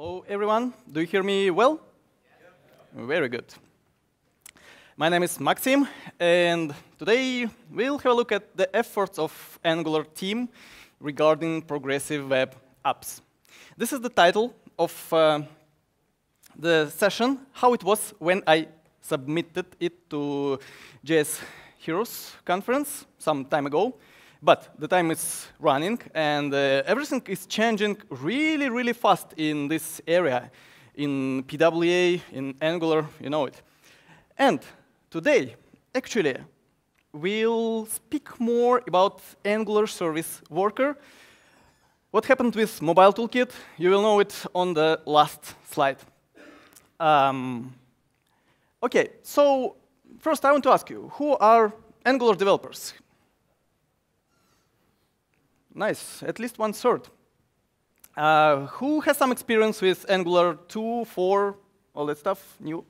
Hello, everyone. Do you hear me well? Yeah. Very good. My name is Maxim, and today we'll have a look at the efforts of Angular team regarding progressive web apps. This is the title of uh, the session, how it was when I submitted it to JS Heroes conference some time ago. But the time is running, and uh, everything is changing really, really fast in this area, in PWA, in Angular, you know it. And today, actually, we'll speak more about Angular Service Worker. What happened with Mobile Toolkit, you will know it on the last slide. Um, OK, so first I want to ask you, who are Angular developers? Nice, at least one third. Uh, who has some experience with Angular 2, 4, all that stuff, new?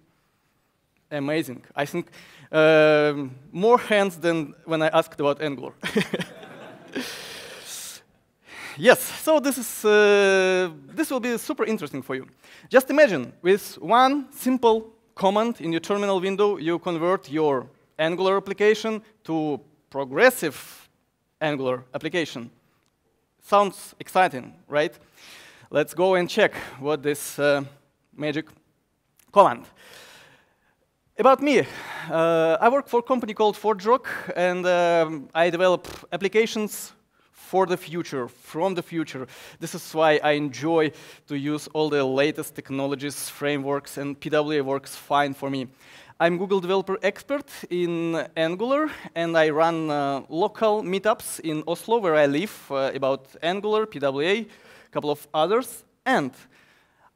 Amazing. I think uh, more hands than when I asked about Angular. yes, so this, is, uh, this will be super interesting for you. Just imagine, with one simple command in your terminal window, you convert your Angular application to progressive Angular application. Sounds exciting, right? Let's go and check what this uh, magic command. About me, uh, I work for a company called ForgeRock, and um, I develop applications for the future, from the future. This is why I enjoy to use all the latest technologies, frameworks, and PWA works fine for me. I'm Google Developer Expert in Angular, and I run uh, local meetups in Oslo, where I live, uh, about Angular, PWA, a couple of others. And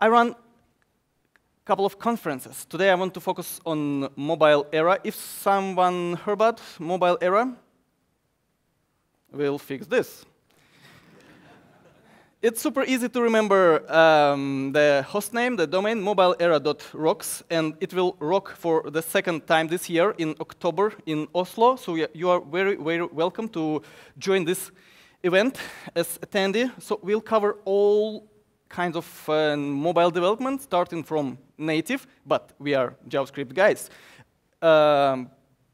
I run a couple of conferences. Today I want to focus on Mobile Era. If someone heard about Mobile Era, we'll fix this. It's super easy to remember um, the hostname, the domain, mobileera.rocks, and it will rock for the second time this year in October in Oslo. So you are very, very welcome to join this event as attendee. So we'll cover all kinds of uh, mobile development, starting from native, but we are JavaScript guys. Um,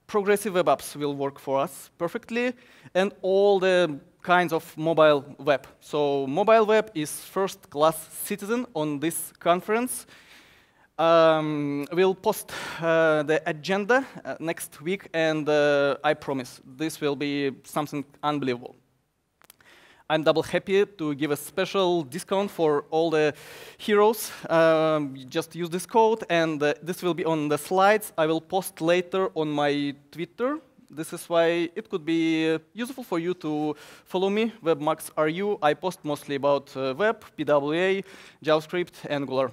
progressive web apps will work for us perfectly, and all the kinds of mobile web. So mobile web is first-class citizen on this conference. Um, we'll post uh, the agenda uh, next week, and uh, I promise this will be something unbelievable. I'm double happy to give a special discount for all the heroes. Um, just use this code, and uh, this will be on the slides. I will post later on my Twitter. This is why it could be uh, useful for you to follow me, WebMaxRU. I post mostly about uh, web, PWA, JavaScript, Angular.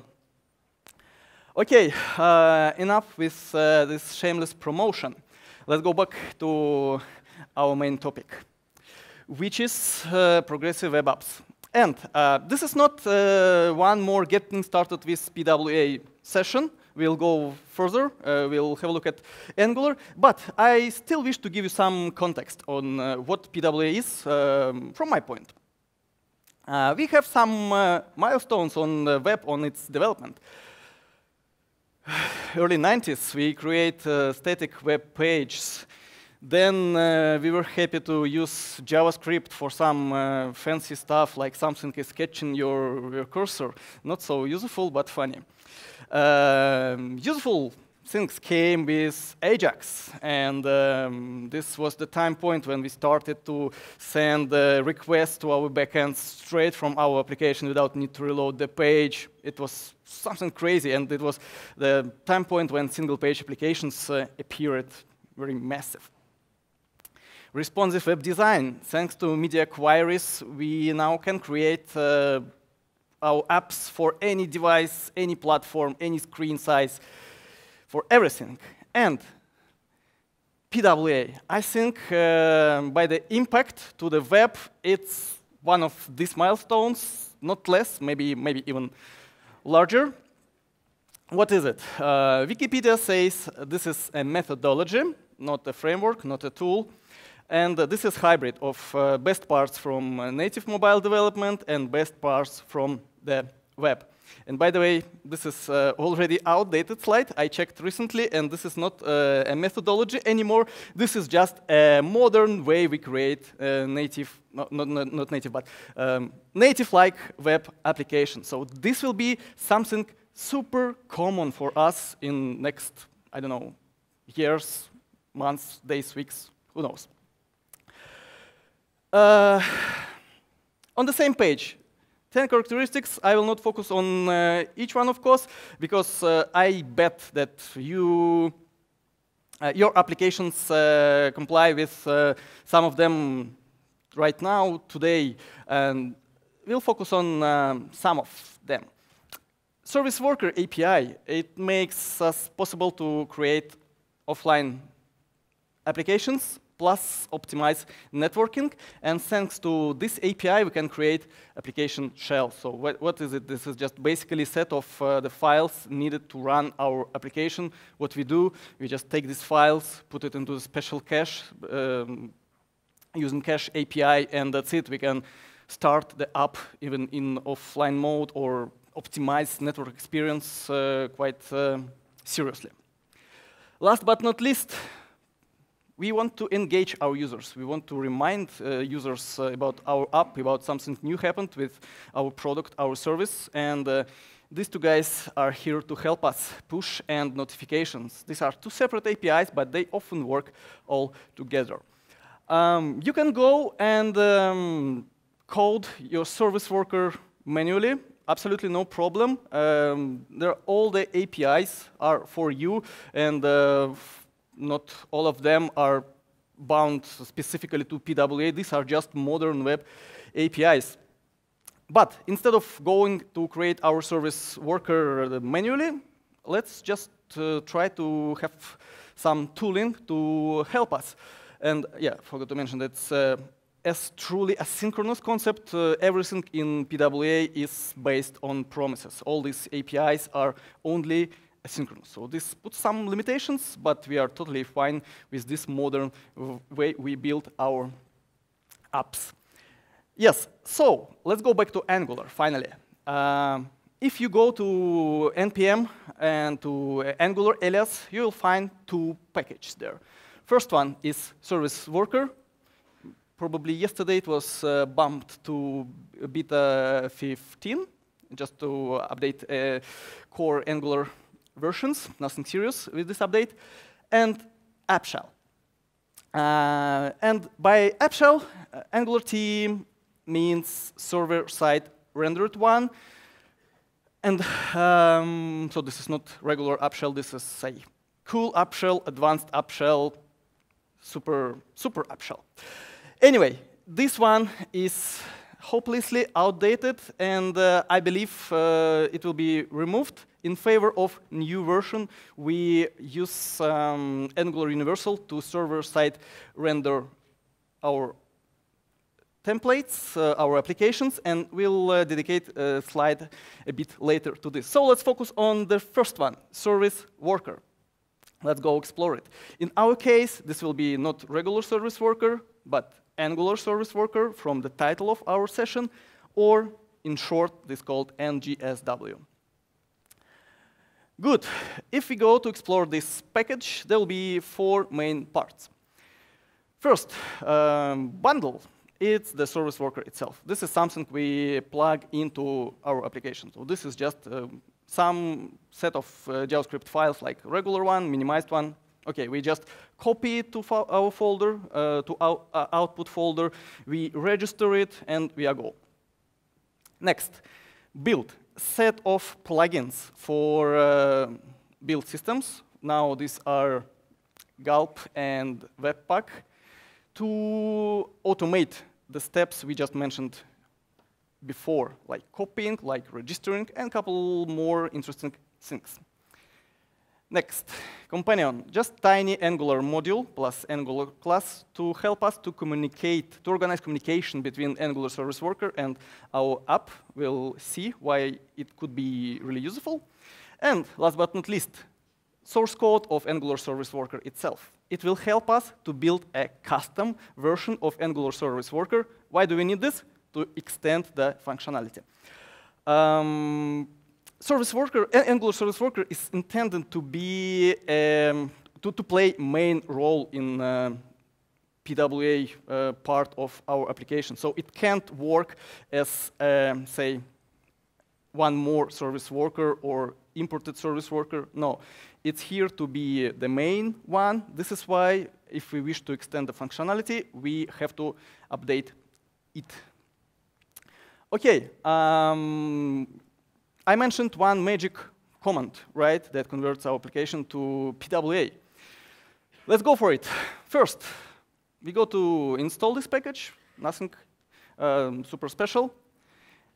OK, uh, enough with uh, this shameless promotion. Let's go back to our main topic, which is uh, progressive web apps. And uh, this is not one more getting started with PWA session. We'll go further. Uh, we'll have a look at Angular. But I still wish to give you some context on uh, what PWA is um, from my point. Uh, we have some uh, milestones on the web on its development. Early 90s, we create uh, static web pages. Then uh, we were happy to use JavaScript for some fancy stuff, like something is catching your, your cursor. Not so useful, but funny. Um, useful things came with Ajax, and um, this was the time point when we started to send requests to our backend straight from our application without need to reload the page. It was something crazy, and it was the time point when single-page applications uh, appeared very massive. Responsive web design. Thanks to media queries, we now can create uh, our apps for any device, any platform, any screen size, for everything. And PWA, I think uh, by the impact to the web, it's one of these milestones, not less, maybe, maybe even larger. What is it? Uh, Wikipedia says this is a methodology, not a framework, not a tool. And uh, this is hybrid of uh, best parts from native mobile development and best parts from the web. And by the way, this is uh, already outdated slide. I checked recently, and this is not uh, a methodology anymore. This is just a modern way we create native, not, not, not, native, but um, native-like web applications. So this will be something super common for us in next, I don't know, years, months, days, weeks, who knows. Uh, on the same page, 10 characteristics. I will not focus on uh, each one, of course, because uh, I bet that you, uh, your applications uh, comply with uh, some of them right now, today, and we'll focus on um, some of them. Service Worker API, it makes us possible to create offline applications plus optimize networking. And thanks to this API, we can create application shell. So what, is it? This is just basically a set of uh, the files needed to run our application. What we do, we just take these files, put it into a special cache um, using cache API, and that's it. We can start the app even in offline mode or optimize network experience uh, quite uh, seriously. Last but not least, we want to engage our users. We want to remind uh, users uh, about our app, about something new happened with our product, our service, and uh, these two guys are here to help us, push and notifications. These are two separate APIs, but they often work all together. Um, you can go and um, code your service worker manually, absolutely no problem. Um, all the APIs are for you, and uh, not all of them are bound specifically to PWA. These are just modern web APIs. But instead of going to create our service worker manually, let's just uh, try to have some tooling to help us. And yeah, forgot to mention that uh, as truly asynchronous concept, uh, everything in PWA is based on promises. All these APIs are only asynchronous. So this puts some limitations, but we are totally fine with this modern way we build our apps. Yes, so let's go back to Angular, finally. Um, if you go to NPM and to Angular alias, you will find two packages there. First one is service worker. Probably yesterday it was uh, bumped to beta 15, just to update uh, core Angular versions, nothing serious with this update, and app shell. Uh, and by app shell, uh, Angular team means server-side rendered one. And um, so this is not regular app shell, this is a cool app shell, advanced app shell, super, super app shell. Anyway, this one is hopelessly outdated, and uh, I believe uh, it will be removed in favor of new version. We use um, Angular Universal to server-side render our templates, uh, our applications, and we'll uh, dedicate a slide a bit later to this. So let's focus on the first one, service worker. Let's go explore it. In our case, this will be not regular service worker, but Angular service worker from the title of our session, or in short, this called NGSW. Good. If we go to explore this package, there will be four main parts. First, um, bundle. It's the service worker itself. This is something we plug into our application. So this is just uh, some set of uh, JavaScript files, like regular one, minimized one, Okay, we just copy it to our folder, uh, to our uh, output folder, we register it, and we are go. Next, build set of plugins for uh, build systems. Now these are Gulp and Webpack to automate the steps we just mentioned before, like copying, like registering, and a couple more interesting things. Next, companion, just tiny Angular module plus Angular class to help us to communicate, to organize communication between Angular service worker and our app. We'll see why it could be really useful. And last but not least, source code of Angular service worker itself. It will help us to build a custom version of Angular service worker. Why do we need this? To extend the functionality. Um, service worker, Angular service worker is intended to be um, to, to play main role in uh, PWA uh, part of our application. So it can't work as, um, say, one more service worker or imported service worker. No, it's here to be the main one. This is why if we wish to extend the functionality, we have to update it. Okay, um, I mentioned one magic command, right, that converts our application to PWA. Let's go for it. First, we go to install this package, nothing um, super special.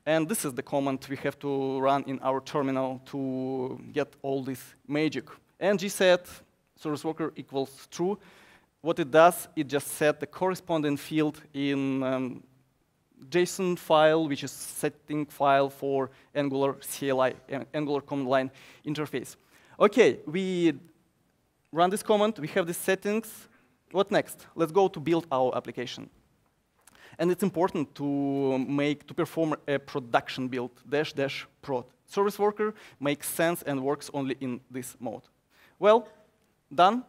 And this is the command we have to run in our terminal to get all this magic. And set service worker equals true. What it does, it just set the corresponding field in um, JSON file, which is setting file for Angular CLI, Angular command line interface. Okay, we run this command, we have these settings. What next? Let's go to build our application. And it's important to make, to perform a production build, dash dash prod. Service worker makes sense and works only in this mode. Well, done.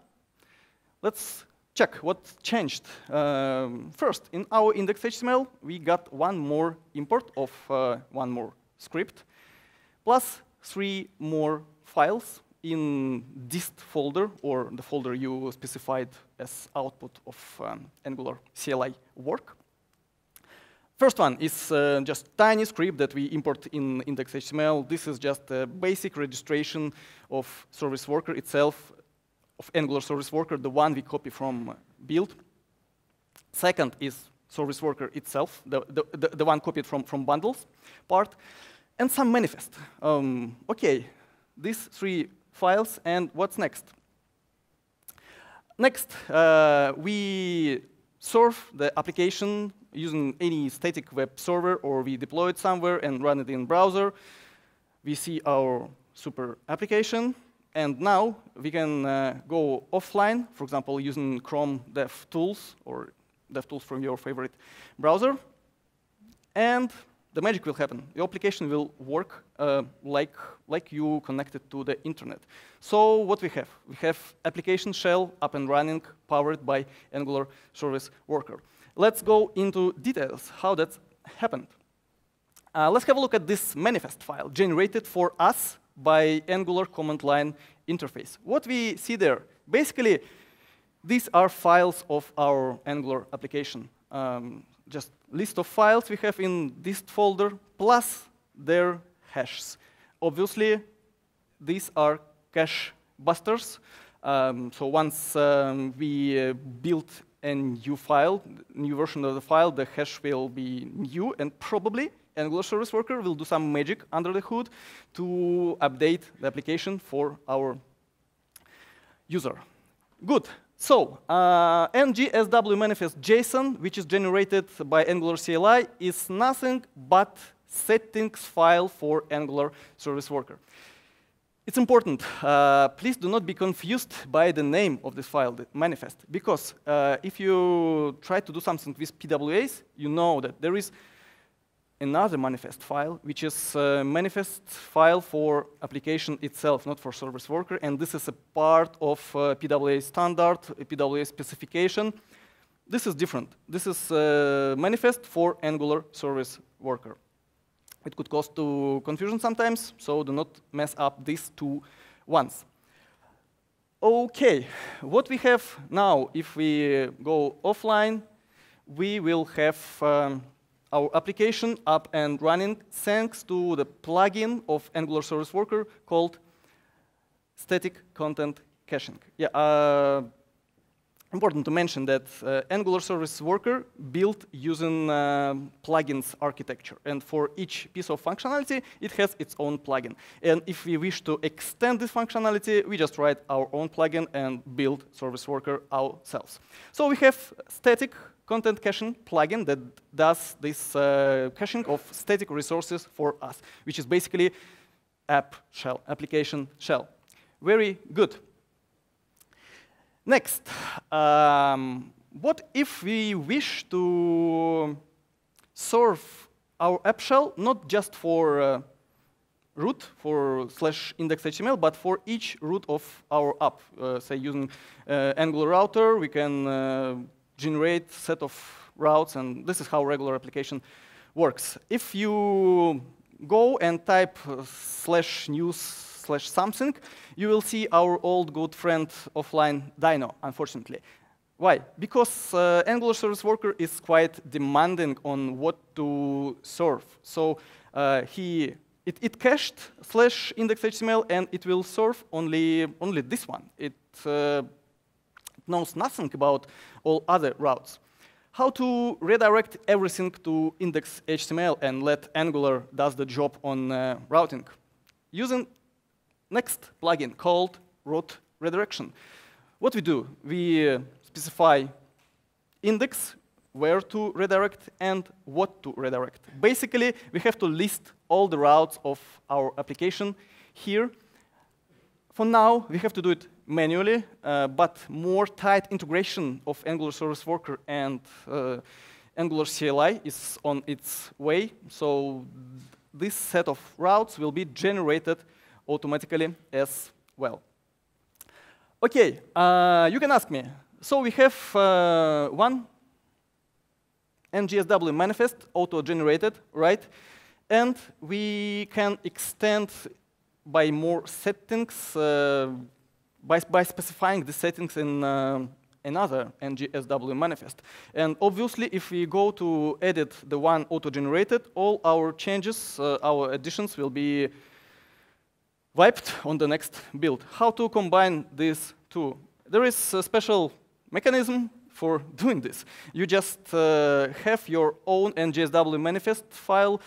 Let's check what changed. Um, first, in our index.html, we got one more import of uh, one more script, plus three more files in dist folder, or the folder you specified as output of um, Angular CLI work. First one is uh, just tiny script that we import in index.html. This is just a basic registration of service worker itself, of Angular service worker, the one we copy from build. Second is service worker itself, the, the, the, one copied from, from bundles part, and some manifest. Um, OK, these three files, and what's next? Next, uh, we serve the application using any static web server, or we deploy it somewhere and run it in browser. We see our super application. And now we can uh, go offline, for example, using Chrome DevTools or DevTools from your favorite browser. And the magic will happen. Your application will work uh, like, like you connected to the internet. So what we have? We have application shell up and running, powered by Angular Service Worker. Let's go into details, how that happened. Uh, let's have a look at this manifest file generated for us by Angular command line interface. What we see there, basically, these are files of our Angular application. Um, just list of files we have in this folder, plus their hashes. Obviously, these are cache busters. Um, so once um, we uh, build a new file, new version of the file, the hash will be new, and probably Angular Service Worker will do some magic under the hood to update the application for our user. Good. So, uh, NGSW manifest JSON, which is generated by Angular CLI, is nothing but settings file for Angular Service Worker. It's important. Uh, please do not be confused by the name of this file, the manifest, because uh, if you try to do something with PWAs, you know that there is another manifest file, which is a manifest file for application itself, not for service worker. And this is a part of uh, PWA standard, PWA specification. This is different. This is a manifest for Angular service worker. It could cause to confusion sometimes, so do not mess up these two ones. OK, what we have now, if we go offline, we will have um, our application up and running thanks to the plugin of Angular Service Worker called Static Content Caching. Yeah, uh, important to mention that uh, Angular Service Worker built using uh, plugins architecture. And for each piece of functionality, it has its own plugin. And if we wish to extend this functionality, we just write our own plugin and build Service Worker ourselves. So we have static content caching plugin that does this uh, caching of static resources for us, which is basically app shell, application shell. Very good. Next, um, what if we wish to serve our app shell not just for uh, root for slash index.html, but for each root of our app. Uh, say using uh, Angular router, we can uh, generate set of routes, and this is how regular application works. If you go and type uh, slash news slash something, you will see our old good friend offline Dino, unfortunately. Why? Because uh, Angular Service Worker is quite demanding on what to serve. So uh, he it, it, cached slash index.html and it will serve only, only this one. It uh, knows nothing about all other routes. How to redirect everything to index.html and let Angular does the job on uh, routing? Using next plugin called route redirection. What we do, we uh, specify index, where to redirect, and what to redirect. Basically, we have to list all the routes of our application here. For now, we have to do it manually, uh, but more tight integration of Angular Service Worker and uh, Angular CLI is on its way. So this set of routes will be generated automatically as well. OK, uh, you can ask me, so we have uh, one NGSW manifest auto-generated, right? And we can extend by more settings uh, by, by specifying the settings in uh, another NGSW manifest. And obviously, if we go to edit the one auto-generated, all our changes, uh, our additions will be wiped on the next build. How to combine these two? There is a special mechanism for doing this. You just uh, have your own NGSW manifest file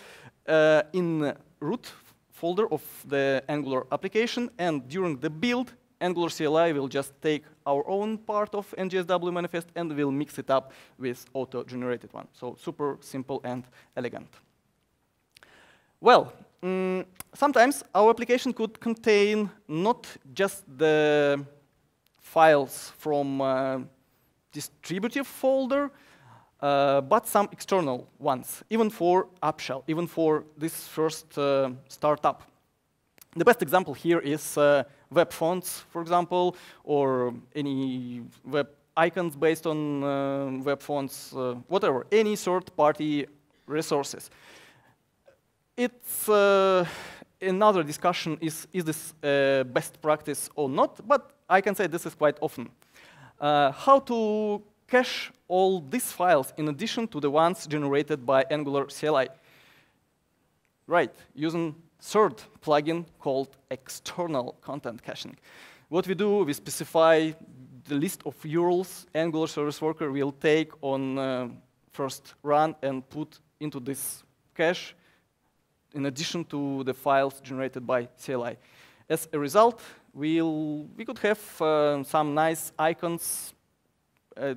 uh, in root folder of the Angular application, and during the build, Angular CLI will just take our own part of NGSW manifest and will mix it up with auto-generated one. So super simple and elegant. Well, mm, sometimes our application could contain not just the files from uh, distributive folder, uh, but some external ones, even for app shell, even for this first uh, startup. The best example here is uh, web fonts, for example, or any web icons based on uh, web fonts, uh, whatever, any third-party resources. It's uh, another discussion, is, is this best practice or not, but I can say this is quite often uh, how to cache all these files in addition to the ones generated by Angular CLI. Right, using third plugin called external content caching. What we do, we specify the list of URLs Angular Service Worker will take on uh, first run and put into this cache in addition to the files generated by CLI. As a result, we'll, we could have uh, some nice icons uh,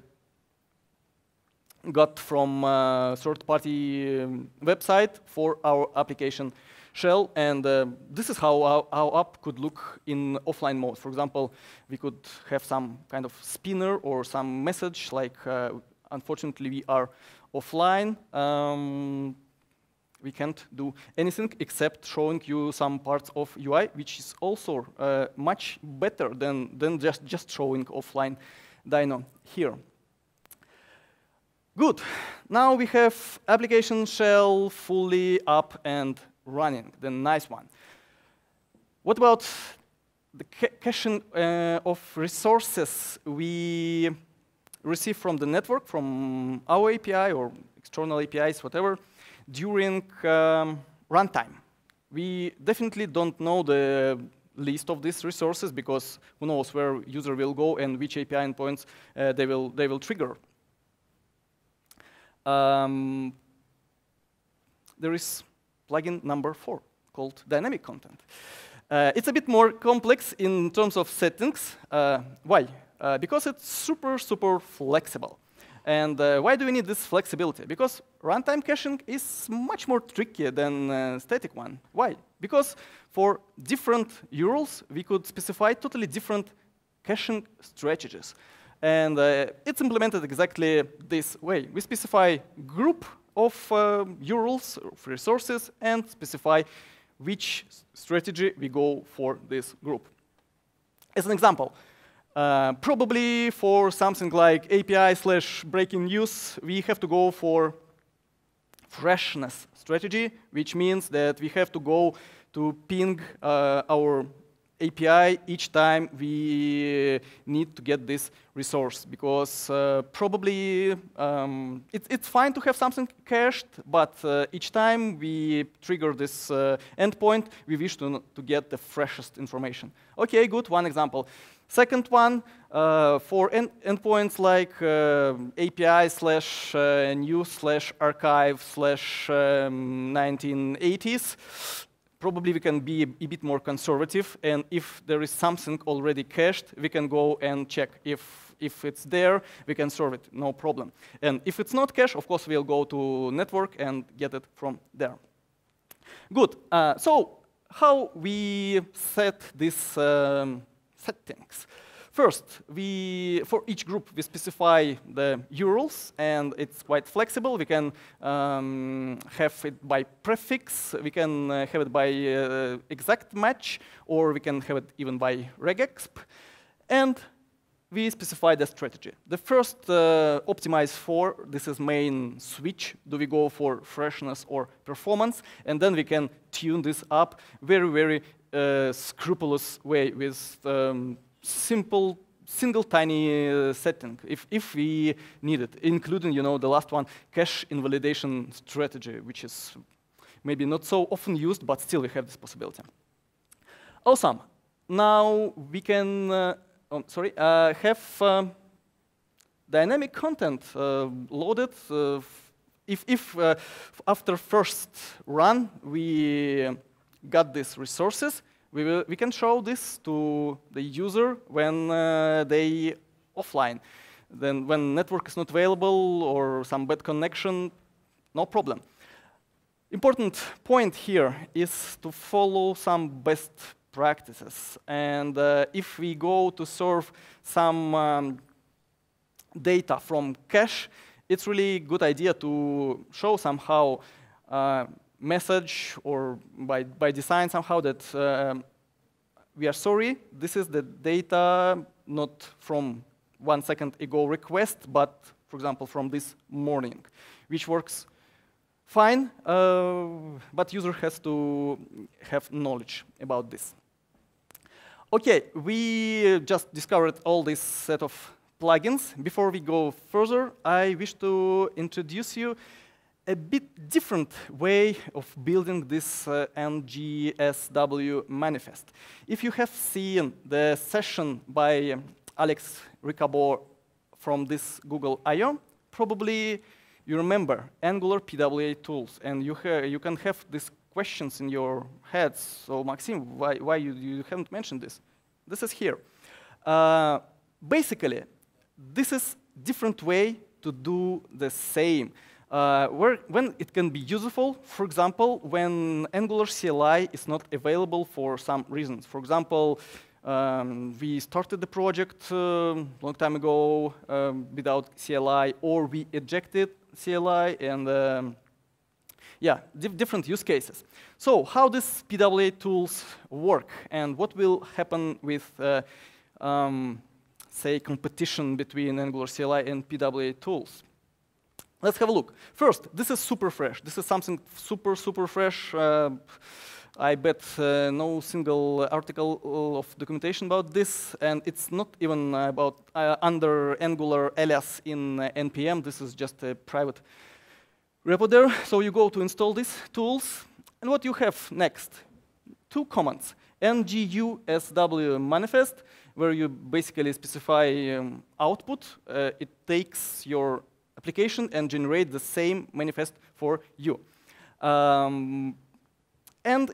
got from uh, third-party um, website for our application shell. And uh, this is how our, our, app could look in offline mode. For example, we could have some kind of spinner or some message like, uh, unfortunately, we are offline. Um, we can't do anything except showing you some parts of UI, which is also uh, much better than, than just, just showing offline Dino here. Good. Now we have application shell fully up and running, the nice one. What about the ca caching uh, of resources we receive from the network, from our API or external APIs, whatever? during um, runtime. We definitely don't know the list of these resources because who knows where user will go and which API endpoints uh, they, will, they will trigger. Um, there is plugin number four called dynamic content. Uh, it's a bit more complex in terms of settings. Uh, why? Uh, because it's super, super flexible. And uh, why do we need this flexibility? Because runtime caching is much more tricky than uh, static one. Why? Because for different URLs, we could specify totally different caching strategies. And uh, it's implemented exactly this way. We specify group of uh, URLs, of resources, and specify which strategy we go for this group. As an example, uh, probably for something like API slash breaking news, we have to go for freshness strategy, which means that we have to go to ping uh, our API each time we need to get this resource because uh, probably um, it, it's fine to have something cached, but uh, each time we trigger this uh, endpoint, we wish to, to get the freshest information. Okay, good, one example. Second one, uh, for end endpoints like uh, API slash uh, new slash archive slash um, 1980s, probably we can be a, bit more conservative. And if there is something already cached, we can go and check if, if it's there, we can serve it, no problem. And if it's not cached, of course, we'll go to network and get it from there. Good. Uh, so how we set these um, settings. First, we, for each group, we specify the URLs, and it's quite flexible. We can um, have it by prefix, we can uh, have it by uh, exact match, or we can have it even by regexp. And we specify the strategy. The first uh, optimize for, this is main switch. Do we go for freshness or performance? And then we can tune this up very, very uh, scrupulous way with um, simple single tiny uh, setting if, if we need it, including, you know, the last one, cache invalidation strategy, which is maybe not so often used, but still we have this possibility. Awesome. Now we can, uh, oh, sorry, uh, have um, dynamic content uh, loaded. Uh, if if after first run we got these resources, we, will, we can show this to the user when uh, they offline. Then when network is not available or some bad connection, no problem. Important point here is to follow some best practices. And uh, if we go to serve some um, data from cache, it's really good idea to show somehow uh, message or by, by design somehow that uh, we are sorry, this is the data not from one second ago request, but for example from this morning, which works fine, uh, but user has to have knowledge about this. Okay, we just discovered all this set of plugins. Before we go further, I wish to introduce you a bit different way of building this uh, NGSW manifest. If you have seen the session by um, Alex Rickabaugh from this Google I/O, probably you remember Angular PWA tools, and you, you can have these questions in your heads. So Maxim, why, why you, you haven't mentioned this? This is here. Uh, basically, this is different way to do the same. Uh, where, when it can be useful, for example, when Angular CLI is not available for some reasons. For example, um, we started the project a uh, long time ago um, without CLI, or we ejected CLI, and um, yeah, di different use cases. So how these PWA tools work, and what will happen with, uh, um, say, competition between Angular CLI and PWA tools? Let's have a look. First, this is super fresh. This is something super, super fresh. Uh, I bet uh, no single article of documentation about this, and it's not even about uh, under Angular alias in uh, NPM. This is just a private repo there. So you go to install these tools, and what you have next? Two commands. ngusw manifest, where you basically specify um, output. Uh, it takes your application and generate the same manifest for you. Um, and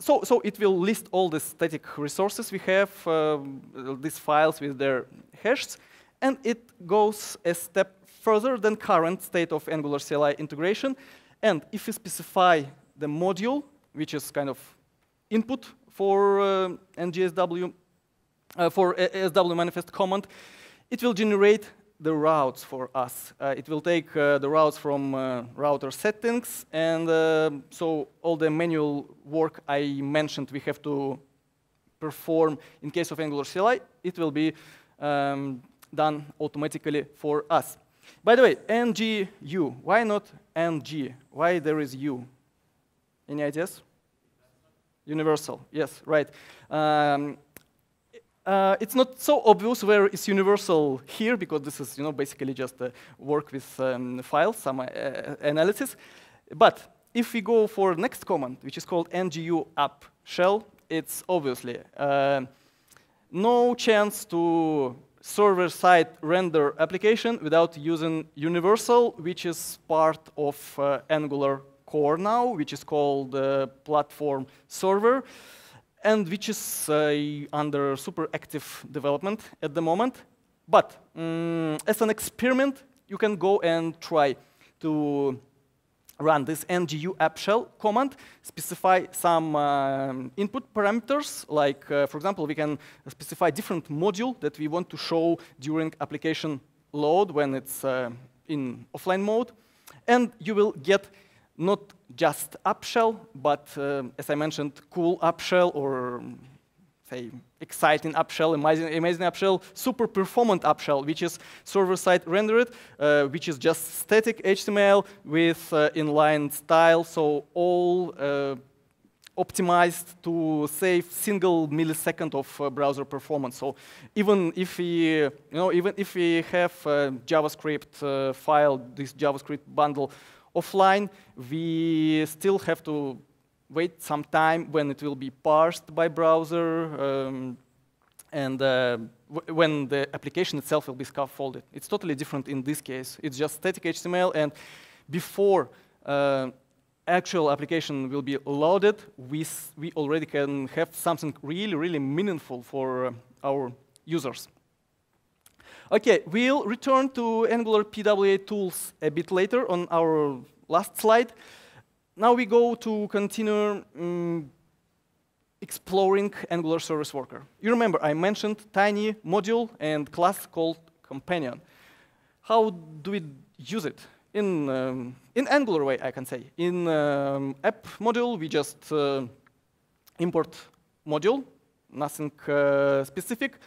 so, so it will list all the static resources we have, uh, these files with their hashes, and it goes a step further than current state of Angular CLI integration. And if you specify the module, which is kind of input for uh, NGSW, uh, for SW manifest command, it will generate the routes for us. Uh, it will take uh, the routes from uh, router settings, and uh, so all the manual work I mentioned we have to perform in case of Angular CLI, it will be um, done automatically for us. By the way, NGU, why not NG? Why there is U? Any ideas? Universal, yes, right. Um, uh, it's not so obvious where it's universal here because this is, you know, basically just uh, work with um, files, some uh, analysis. But if we go for next command, which is called NGU app shell, it's obviously uh, no chance to server-side render application without using universal, which is part of uh, Angular core now, which is called uh, platform server and which is uh, under super active development at the moment. But um, as an experiment, you can go and try to run this NGU app shell command, specify some um, input parameters, like, uh, for example, we can specify different module that we want to show during application load when it's uh, in offline mode, and you will get not just app shell, but uh, as I mentioned, cool app shell or say exciting app shell, amazing, amazing app shell, super performant app shell, which is server-side rendered, uh, which is just static HTML with uh, inline style, so all uh, optimized to save single millisecond of uh, browser performance. So even if we, you know, even if we have JavaScript uh, file, this JavaScript bundle offline, we still have to wait some time when it will be parsed by browser um, and uh, when the application itself will be scaffolded. It's totally different in this case. It's just static HTML, and before uh, actual application will be loaded, we, we already can have something really, really meaningful for uh, our users. Okay, we'll return to Angular PWA tools a bit later on our last slide. Now we go to continue um, exploring Angular Service Worker. You remember I mentioned tiny module and class called companion. How do we use it? In, um, in Angular way, I can say. In um, app module, we just uh, import module, nothing uh, specific.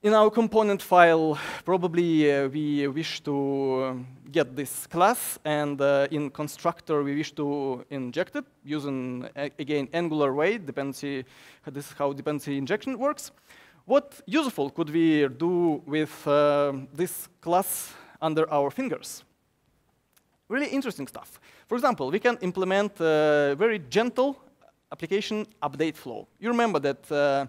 In our component file, probably uh, we wish to um, get this class, and uh, in constructor we wish to inject it using, again, Angular way, dependency, this is how dependency injection works. What useful could we do with uh, this class under our fingers? Really interesting stuff. For example, we can implement a very gentle application update flow. You remember that uh,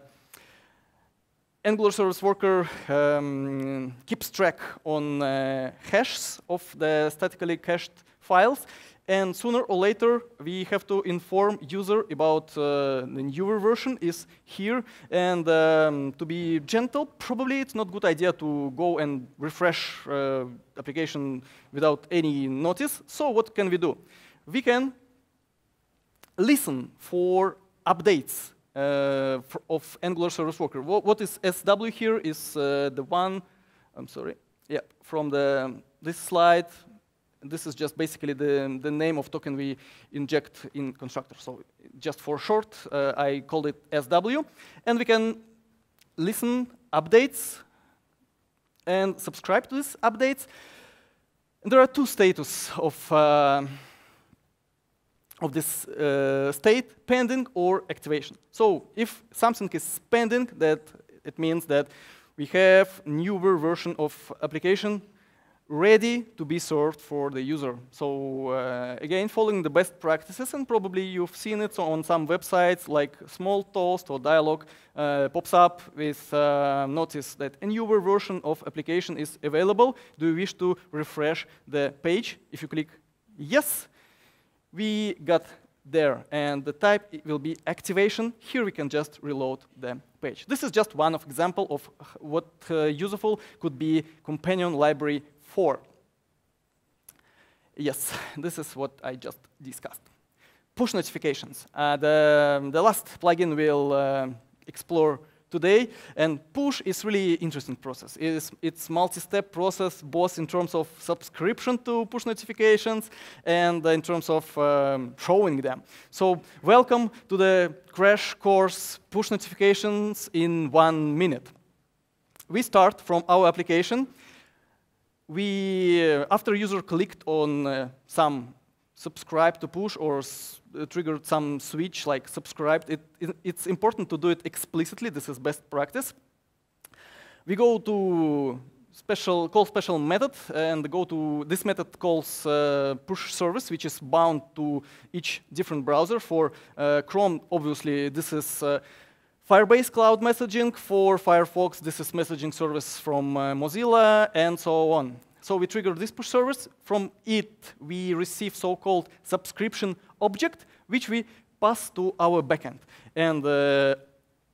Angular Service Worker um, keeps track on uh, hashes of the statically cached files, and sooner or later we have to inform user about uh, the newer version is here. And um, to be gentle, probably it's not good idea to go and refresh uh, application without any notice. So what can we do? We can listen for updates of Angular Service Worker. What, what is SW here is uh, the one, I'm sorry, yeah, from the this slide. This is just basically the, the name of token we inject in constructor. So just for short, uh, I called it SW. And we can listen updates and subscribe to these updates. And there are two status of uh, of this uh, state pending or activation. So if something is pending, that it means that we have newer version of application ready to be served for the user. So uh, again, following the best practices, and probably you've seen it on some websites like Small Toast or Dialog uh, pops up with uh, notice that a newer version of application is available. Do you wish to refresh the page? If you click yes, we got there, and the type will be activation. Here we can just reload the page. This is just one of example of what uh, useful could be companion library for. Yes, this is what I just discussed. Push notifications. Uh, the, the last plugin we'll uh, explore today. And push is really interesting process. It is, it's multi-step process, both in terms of subscription to push notifications and in terms of um, showing them. So welcome to the crash course push notifications in one minute. We start from our application. We, uh, after user clicked on uh, some subscribe to push or uh, triggered some switch like subscribed, it, it, it's important to do it explicitly. This is best practice. We go to special call special method and go to this method calls uh, push service, which is bound to each different browser. For uh, Chrome, obviously, this is uh, Firebase Cloud Messaging. For Firefox, this is messaging service from uh, Mozilla, and so on. So we trigger this push service. From it, we receive so-called subscription object, which we pass to our backend. And uh,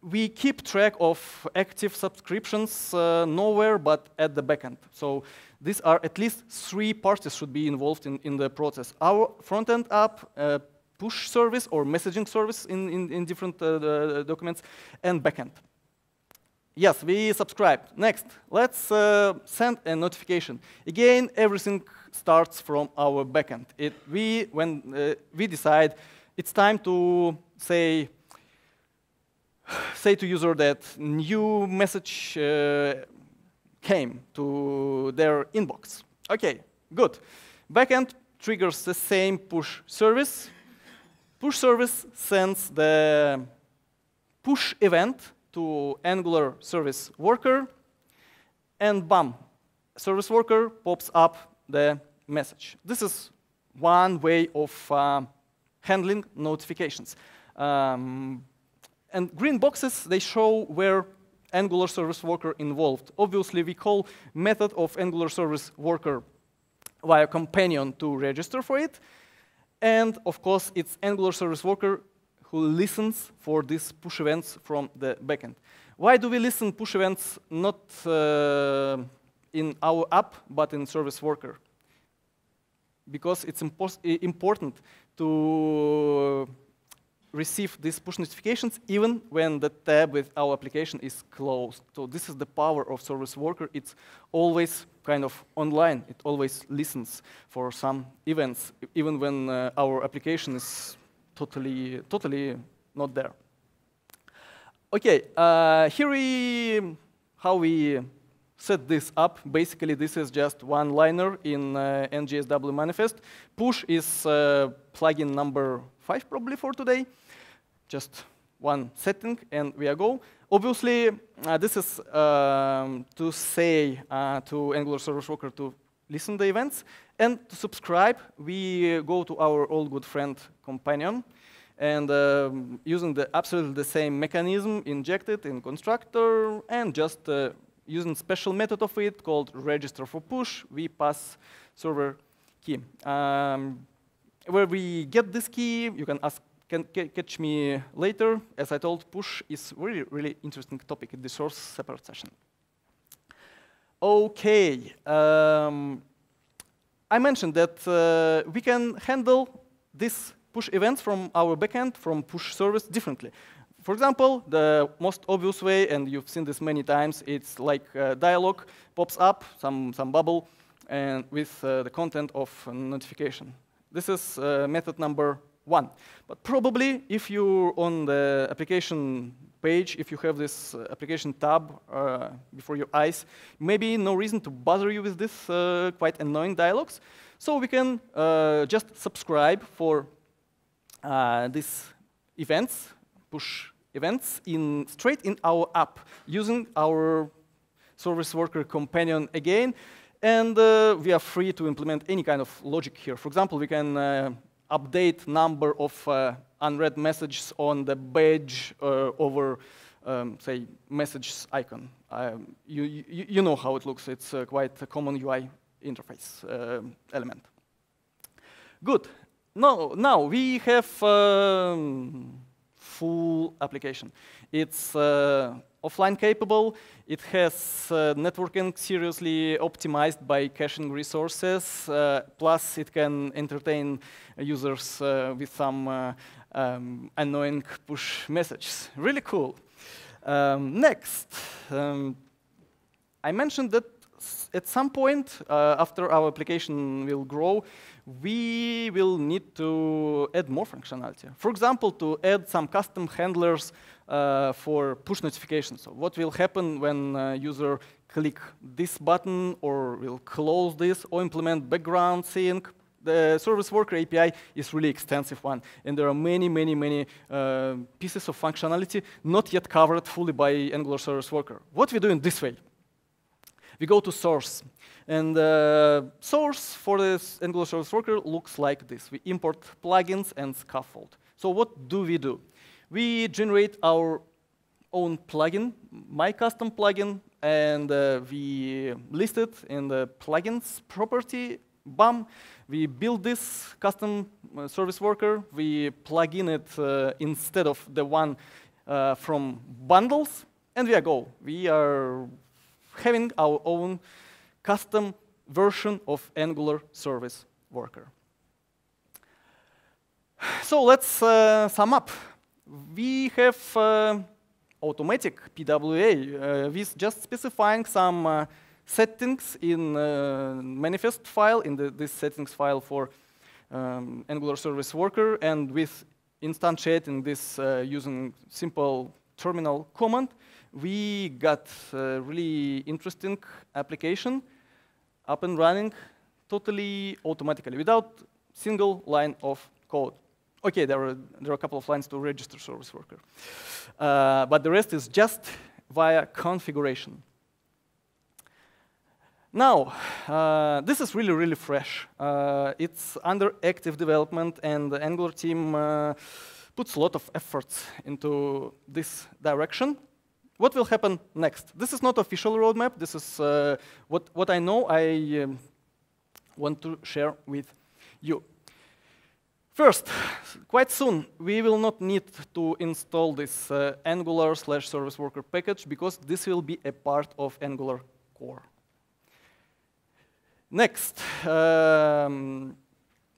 we keep track of active subscriptions uh, nowhere but at the backend. So these are at least three parties should be involved in, in the process. Our front-end app, uh, push service or messaging service in, in, in different uh, documents, and backend. Yes, we subscribed. Next, let's uh, send a notification. Again, everything starts from our backend. It, we, when uh, we decide it's time to say, say to user that new message uh, came to their inbox. Okay, good. Backend triggers the same push service. Push service sends the push event to Angular service worker, and bam, service worker pops up the message. This is one way of uh, handling notifications. Um, and green boxes, they show where Angular service worker involved. Obviously, we call method of Angular service worker via companion to register for it. And of course, it's Angular service worker who listens for these push events from the backend. Why do we listen push events not uh, in our app, but in service worker? Because it's important to receive these push notifications even when the tab with our application is closed. So this is the power of service worker. It's always kind of online. It always listens for some events, even when uh, our application is totally, totally not there. Okay, uh, here we, how we set this up. Basically, this is just one liner in uh, NGSW manifest. Push is uh, plugin number five probably for today. Just one setting, and we are go. Obviously, uh, this is um, to say uh, to Angular Service Worker to listen the events. And to subscribe, we go to our old good friend companion. And um, using the absolutely the same mechanism, inject it in constructor, and just uh, using special method of it called register for push, we pass server key. Um, where we get this key, you can ask, can catch me later. As I told, push is really, really interesting topic. It deserves separate session. Okay. Um, I mentioned that uh, we can handle this push events from our backend, from push service differently. For example, the most obvious way, and you've seen this many times, it's like a dialog pops up, some, some bubble, and with uh, the content of notification. This is uh, method number one. But probably if you're on the application page, if you have this uh, application tab uh, before your eyes, maybe no reason to bother you with this uh, quite annoying dialogues. So we can just subscribe for these events, push events, in straight in our app using our service worker companion again. And uh, we are free to implement any kind of logic here. For example, we can uh, update number of uh, unread messages on the badge uh, over, um, say, messages icon. Um, you, you, you, know how it looks. It's uh, quite a common UI interface um, element. Good. Now, now we have um, full application. It's uh, offline capable. It has uh, networking seriously optimized by caching resources. Uh, plus, it can entertain users uh, with some uh, um, annoying push messages. Really cool. Um, next, um, I mentioned that at some point uh, after our application will grow, we will need to add more functionality. For example, to add some custom handlers uh, for push notifications. So what will happen when a user click this button or will close this or implement background sync the service worker API is really extensive one, and there are many, many, many uh, pieces of functionality not yet covered fully by Angular Service Worker. What we do in this way? We go to source, and uh, source for this Angular Service Worker looks like this. We import plugins and scaffold. So what do we do? We generate our own plugin, my custom plugin, and uh, we list it in the plugins property, bam, we build this custom uh, service worker, we plug in it uh, instead of the one uh, from bundles, and we are go. We are having our own custom version of Angular service worker. So let's uh, sum up. We have uh, automatic PWA uh, with just specifying some settings in uh, manifest file, in the, this settings file for um, Angular Service Worker, and with instantiating this uh, using simple terminal command, we got a really interesting application up and running totally automatically without single line of code. Okay, there are, there are a couple of lines to register service worker. Uh, but the rest is just via configuration. Now, uh, this is really, really fresh. Uh, it's under active development, and the Angular team uh, puts a lot of efforts into this direction. What will happen next? This is not official roadmap. This is uh, what, what I know I um, want to share with you. First, quite soon, we will not need to install this uh, Angular slash service worker package because this will be a part of Angular core. Next, um,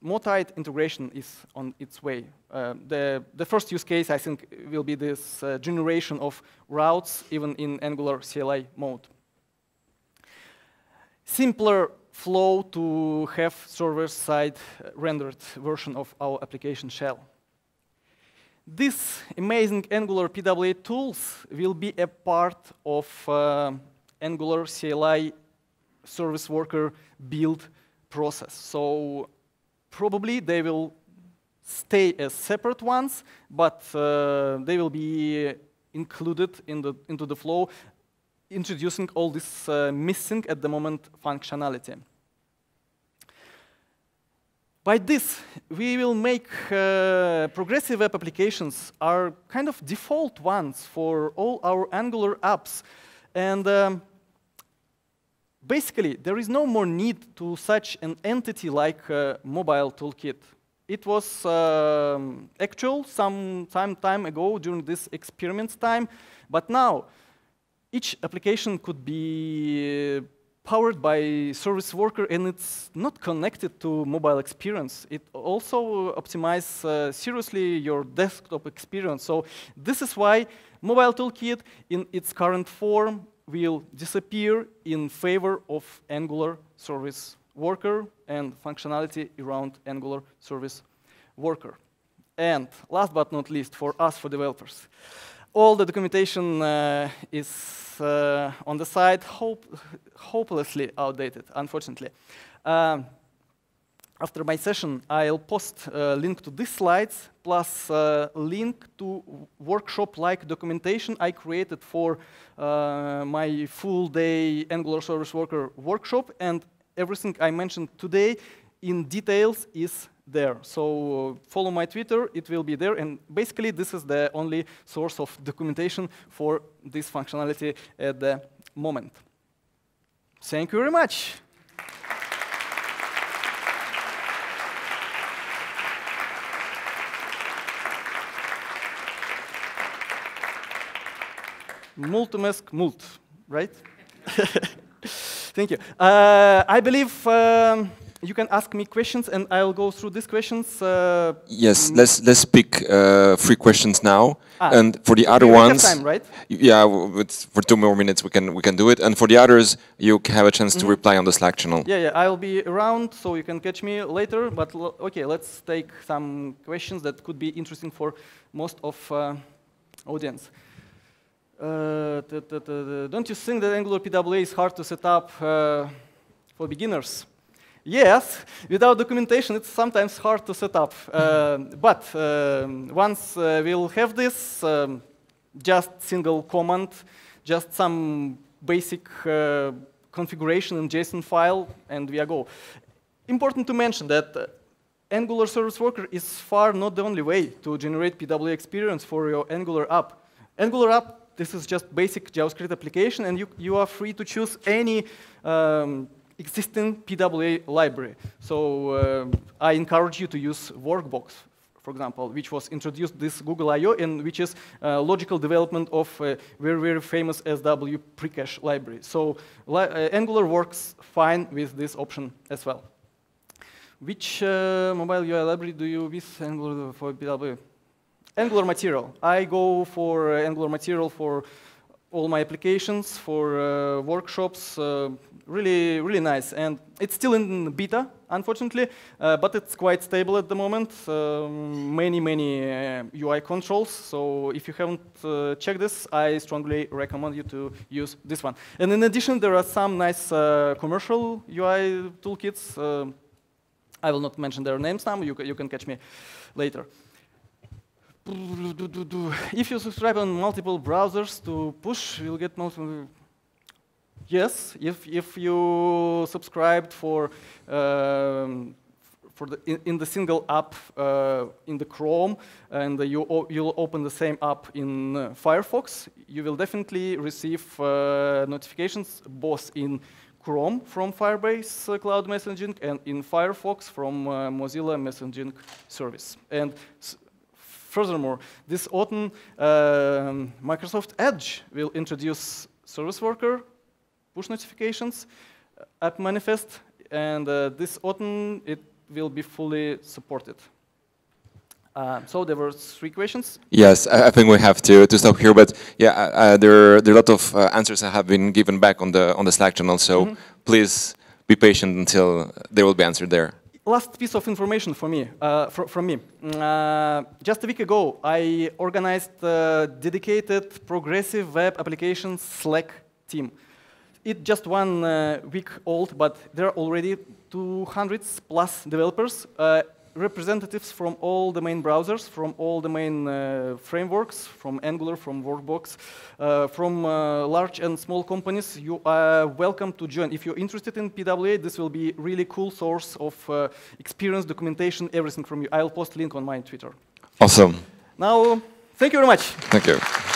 multi integration is on its way. Uh, the, the first use case, I think, will be this uh, generation of routes, even in Angular CLI mode. Simpler flow to have server-side rendered version of our application shell. These amazing Angular PWA tools will be a part of uh, Angular CLI service worker build process. So probably they will stay as separate ones, but uh, they will be included in the, into the flow, introducing all this uh, missing at the moment functionality. By this, we will make uh, progressive web applications our kind of default ones for all our Angular apps. And um, basically, there is no more need to such an entity like a mobile toolkit. It was um, actual some time, time ago during this experiments time, but now each application could be powered by service worker and it's not connected to mobile experience. It also optimizes uh, seriously your desktop experience. So this is why mobile toolkit in its current form will disappear in favor of Angular Service Worker and functionality around Angular Service Worker. And last but not least, for us, for developers, all the documentation uh, is uh, on the side, hope hopelessly outdated, unfortunately. Um, after my session, I'll post a link to these slides, plus a link to workshop-like documentation I created for uh, my full-day Angular Service Worker workshop, and everything I mentioned today in details is there. So follow my Twitter, it will be there, and basically this is the only source of documentation for this functionality at the moment. Thank you very much. multimask mult, right? Thank you. Uh, I believe um, you can ask me questions, and I'll go through these questions. Uh, Yes, let's let's pick uh, three questions now, Ah, and for the other we have ones, time, right? yeah, with, for two more minutes we can we can do it, and for the others you have a chance to reply on the Slack channel. Yeah, yeah, I'll be around, so you can catch me later. But l- okay, let's take some questions that could be interesting for most of uh, audience. Uh, don't you think that Angular PWA is hard to set up uh, for beginners? Yes, without documentation, it's sometimes hard to set up. Uh, but um, once uh, we'll have this, um, just single command, just some basic uh, configuration in JSON file, and we are go. Important to mention that uh, Angular Service Worker is far not the only way to generate PWA experience for your Angular app. Angular app, this is just basic JavaScript application, and you, you are free to choose any um, existing PWA library. So uh, I encourage you to use Workbox, for example, which was introduced this Google I/O and which is uh, logical development of uh, very, very famous SW precache library. So li uh, Angular works fine with this option as well. Which uh, mobile UI library do you use Angular for PWA? Angular Material. I go for uh, Angular Material for all my applications, for uh, workshops. Uh, really, really nice. And it's still in beta, unfortunately, uh, but it's quite stable at the moment. Um, many, many uh, UI controls. So if you haven't uh, checked this, I strongly recommend you to use this one. And in addition, there are some nice uh, commercial UI toolkits. Uh, I will not mention their names now. You, you can catch me later. If you subscribe on multiple browsers to push, you'll get multiple. Yes, if if you subscribed for um, for the in, in the single app uh, in the Chrome, and you you'll open the same app in uh, Firefox, you will definitely receive uh, notifications both in Chrome from Firebase uh, Cloud Messaging and in Firefox from uh, Mozilla Messaging Service. And Furthermore, this autumn, um, Microsoft Edge will introduce Service Worker, push notifications, uh, app manifest, and uh, this autumn it will be fully supported. Uh, so there were three questions. Yes, I, I think we have to, to stop here. But yeah, uh, uh, there there are a lot of uh, answers that have been given back on the on the Slack channel. So please be patient until they will be answered there. Last piece of information for me, uh, fr from me. Uh, just a week ago, I organized a dedicated progressive web applications Slack team. It's just one uh, week old, but there are already 200 plus developers, uh, representatives from all the main browsers, from all the main uh, frameworks, from Angular, from Workbox, uh, from uh, large and small companies. You are welcome to join. If you're interested in PWA, this will be really cool source of uh, experience, documentation, everything from you. I'll post link on my Twitter. Awesome. Now, thank you very much. Thank you.